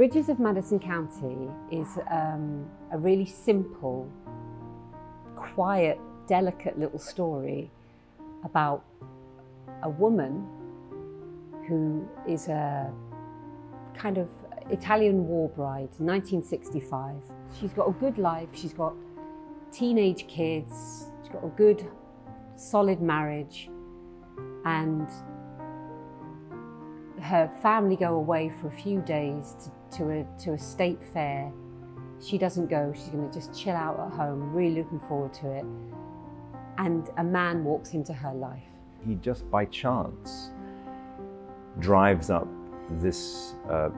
Bridges of Madison County is um, a really simple, quiet, delicate little story about a woman who is a kind of Italian war bride, 1965. She's got a good life, she's got teenage kids, she's got a good, solid marriage, and her family go away for a few days to, to, a, to a state fair. She doesn't go, she's going to just chill out at home, really looking forward to it. And a man walks into her life. He just by chance drives up this, uh,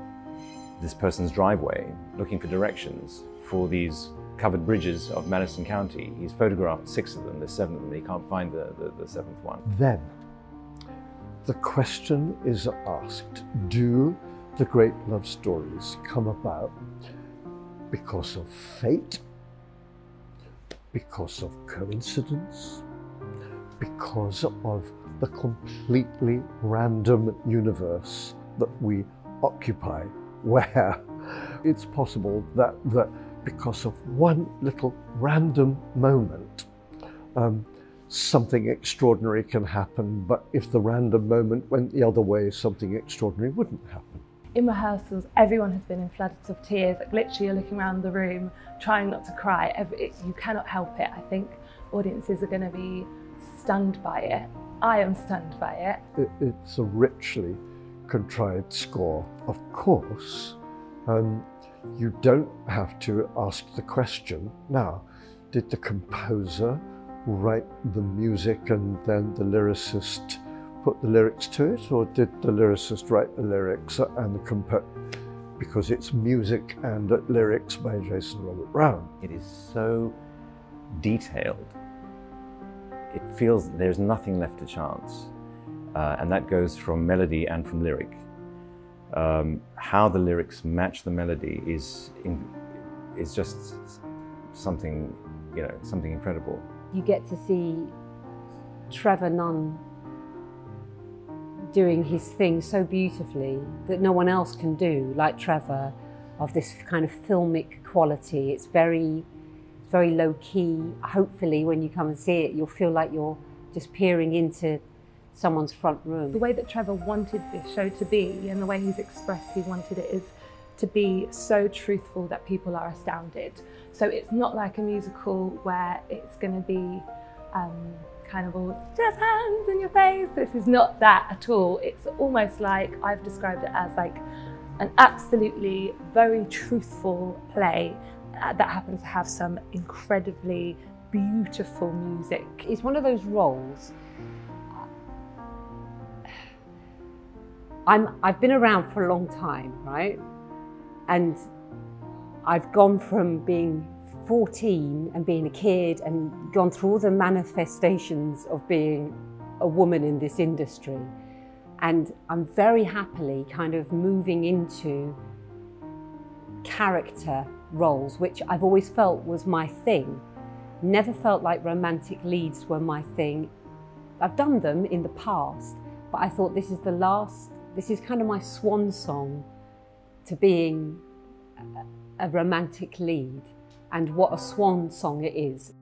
this person's driveway looking for directions for these covered bridges of Madison County. He's photographed six of them, there's seven of them, he can't find the, the, the seventh one. Then the question is asked, do the great love stories come about because of fate, because of coincidence, because of the completely random universe that we occupy, where it's possible that, that because of one little random moment, um, something extraordinary can happen, but if the random moment went the other way, something extraordinary wouldn't happen. In rehearsals, everyone has been in floods of tears. Like literally, you're looking around the room, trying not to cry. Every, you cannot help it. I think audiences are going to be stunned by it. I am stunned by it. it it's a richly contrived score. Of course, um, you don't have to ask the question now, did the composer write the music and then the lyricist put the lyrics to it, or did the lyricist write the lyrics and the composer? Because it's music and lyrics by Jason Robert Brown. It is so detailed. It feels there's nothing left to chance. Uh, and that goes from melody and from lyric. Um, how the lyrics match the melody is, in, is just something, you know, something incredible you get to see Trevor Nunn doing his thing so beautifully that no one else can do, like Trevor, of this kind of filmic quality. It's very, very low key. Hopefully, when you come and see it, you'll feel like you're just peering into someone's front room. The way that Trevor wanted this show to be and the way he's expressed he wanted it is to be so truthful that people are astounded. So it's not like a musical where it's going to be um, kind of all just hands in your face. This is not that at all. It's almost like I've described it as like an absolutely very truthful play uh, that happens to have some incredibly beautiful music. It's one of those roles. I'm, I've been around for a long time, right? And I've gone from being 14 and being a kid and gone through all the manifestations of being a woman in this industry. And I'm very happily kind of moving into character roles, which I've always felt was my thing. Never felt like romantic leads were my thing. I've done them in the past, but I thought this is the last, this is kind of my swan song to being a romantic lead and what a swan song it is.